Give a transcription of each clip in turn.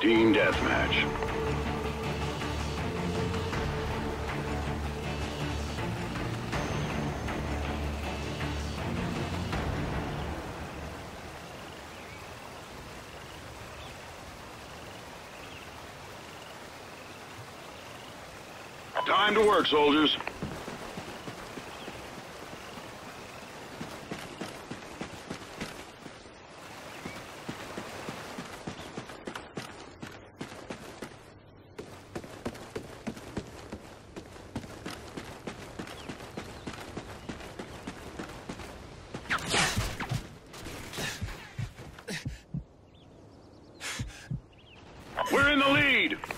Team deathmatch. Time to work, soldiers. We're in the lead.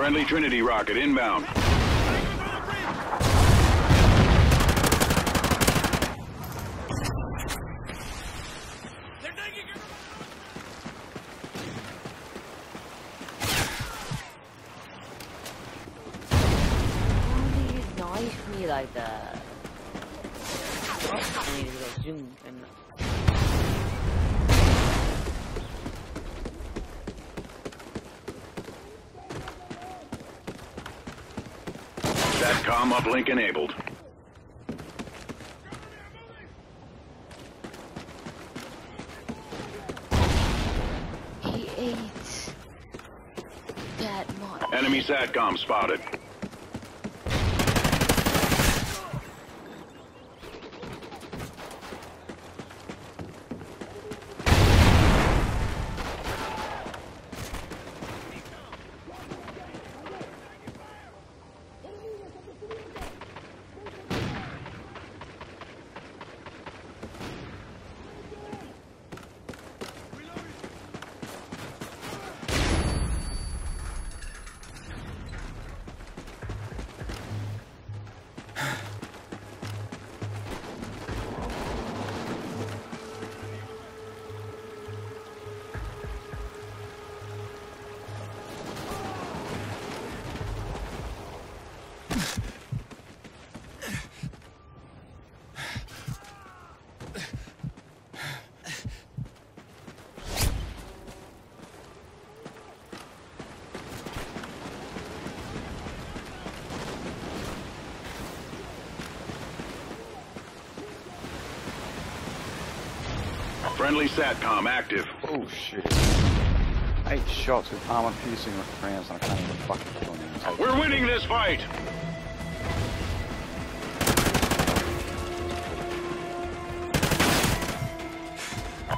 Friendly Trinity rocket inbound. Like that? I need to go zoom and SATCOM uplink enabled. He ate that much. Enemy SATCOM spotted. Friendly SATCOM active. Oh shit. Eight shots with armor piercing rounds and I can't even fucking kill him. We're winning this fight!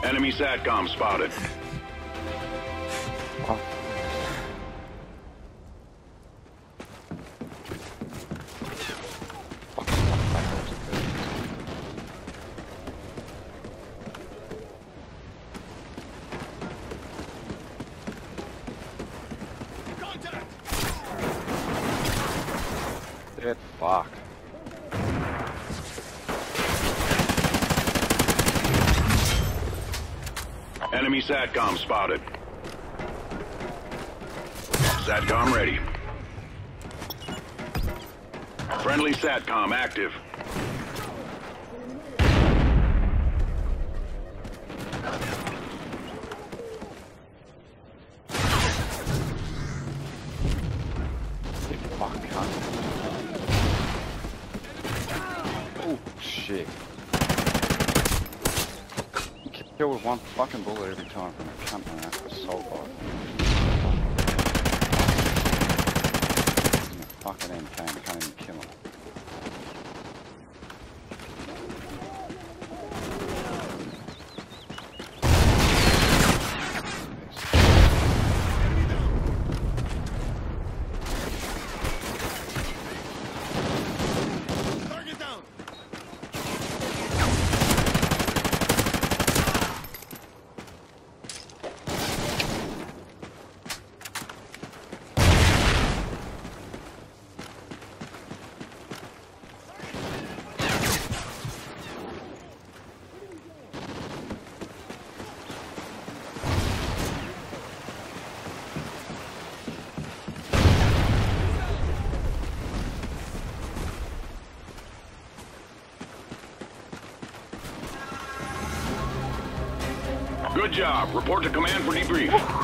Enemy SATCOM spotted. Dead fuck. Enemy SATCOM spotted. SATCOM ready. Friendly SATCOM active. Oh shit. Kill with one fucking bullet every time from a cunt and that's assault a fucking and I can't even kill him. Job. Report to command for debrief.